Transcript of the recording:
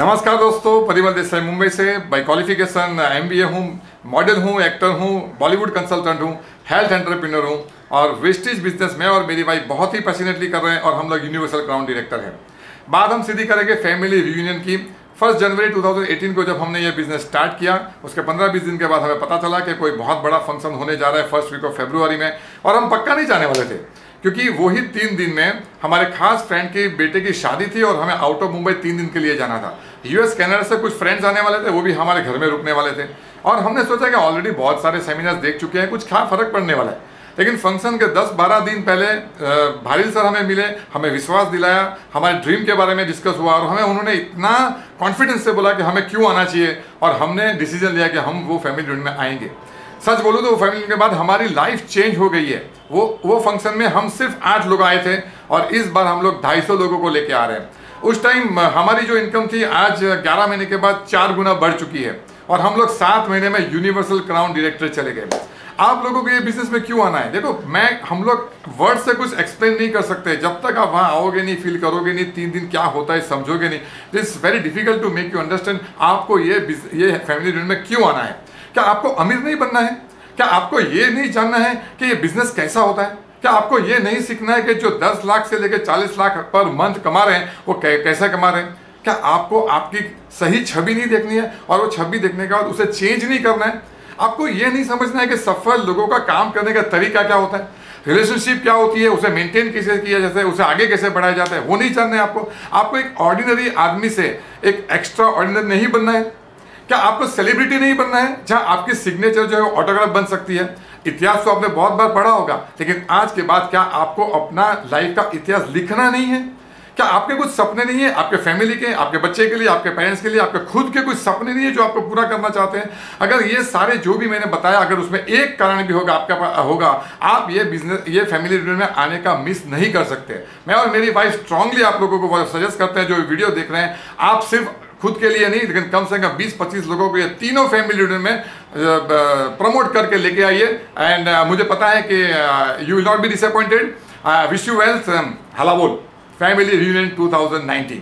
नमस्कार दोस्तों, परिमल देसाई मुंबई से। By qualification M B A हूँ मॉडल हूँ एक्टर हूँ बॉलीवुड कंसल्टेंट हूँ हेल्थ एंटरप्रेन्योर हूँ और वेस्टेज बिज़नेस में और मेरी वाइफ बहुत ही पैशनेटली कर रहे हैं और हम लोग यूनिवर्सल क्राउन डायरेक्टर हैं। बात हम सीधी करेंगे फैमिली रियूनियन की। फ़र्स्ट जनवरी 2018 को जब हमने ये बिज़नेस स्टार्ट किया, उसके 15-20 दिन के बाद हमें पता चला कि कोई बहुत बड़ा फ़ंक्शन होने जा रहा है फ़र्स्ट वीक ऑफ़ फेब्रुवरी में और हम पक्का नहीं जाने वाले थे। क्योंकि वही तीन दिन में हमारे खास फ्रेंड के बेटे की शादी थी और हमें आउट ऑफ़ मुंबई तीन दिन के लिए जाना था। यूएस कनाडा से कुछ फ्रेंड्स आने वाले थे, वो भी हमारे घर में रुकने वाले थे। और हमने सोचा कि ऑलरेडी बहुत सारे सेमिनार्स देख चुके हैं, कुछ क्या फ़र्क पड़ने वाला है। लेकिन फ़ंक्शन के 10-12 दिन पहले भारिल सर हमें मिले, हमें विश्वास दिलाया, हमारे ड्रीम के बारे में डिस्कस हुआ और हमें उन्होंने इतना कॉन्फिडेंस से बोला कि हमें क्यों आना चाहिए और हमने डिसीज़न लिया कि हम वो फैमिली यूनिट में आएँगे। सच बोलूँ तो वो फैमिली के बाद हमारी लाइफ चेंज हो गई है। वो वो फ़ंक्शन में हम सिर्फ़ आठ लोग आए थे और इस बार हम लोग ढाई सौ लोगों को लेके आ रहे हैं। उस टाइम हमारी जो इनकम थी, आज ग्यारह महीने के बाद चार गुना बढ़ चुकी है और हम लोग सात महीने में यूनिवर्सल क्राउन डायरेक्टर चले गए। आप लोगों को ये बिज़नेस में क्यों आना है? देखो, मैं, हम लोग वर्ड से कुछ एक्सप्लेन नहीं कर सकते। जब तक आप वहाँ आओगे नहीं फील करोगे नहीं, तीन दिन क्या होता है समझोगे नहीं it's very difficult to make you understand आपको ये ये फैमिली यूनिट में क्यों आना है। क्या आपको अमीर नहीं बनना है? क्या आपको ये नहीं जानना है कि ये बिज़नेस कैसा होता है? क्या आपको ये नहीं सीखना है कि जो 10 लाख से लेकर 40 लाख पर मंथ कमा रहे हैं, वो कैसे कमा रहे हैं? क्या आपको आपकी सही छवि नहीं देखनी है और वो छवि देखने के बाद उसे चेंज नहीं करना है? आपको ये नहीं समझना है कि सफल लोगों का काम करने का तरीका क्या होता है? रिलेशनशिप क्या होती है? उसे मेंटेन कैसे किया जाता है? उसे आगे कैसे बढ़ाया जाता है? वो नहीं जानना है आपको। आपको एक ऑर्डिनरी आदमी से एक एक्स्ट्रा ऑर्डिनरी नहीं बनना है। क्या आपको सेलिब्रिटी नहीं बनना है? जहाँ आपकी सिग्नेचर जो है ऑटोग्राफ बन सकती है। इतिहास तो आपने बहुत बार पढ़ा होगा, लेकिन आज के बाद क्या आपको अपना लाइफ का इतिहास लिखना नहीं है? क्या आपके कुछ सपने नहीं है? आपके फैमिली के, आपके बच्चे के लिए, आपके पेरेंट्स के लिए, आपके खुद के कुछ सपने नहीं है जो आपको पूरा करना चाहते हैं? अगर ये सारे जो भी मैंने बताया, अगर उसमें एक कारण भी होगा, आपका होगा, आप ये बिज़नेस ये फैमिली में आने का मिस नहीं कर सकते। मैं और मेरी वाइफ स्ट्रांगली आप लोगों को सजेस्ट करते हैं, जो वीडियो देख रहे हैं, आप सिर्फ़ खुद के लिए नहीं, लेकिन कम से कम 20-25 लोगों को ये तीनों फैमिली यूनियन में प्रमोट करके लेके आइए। एंड मुझे पता है कि you will not be disappointed wish you wealth हलावोल family reunion 2019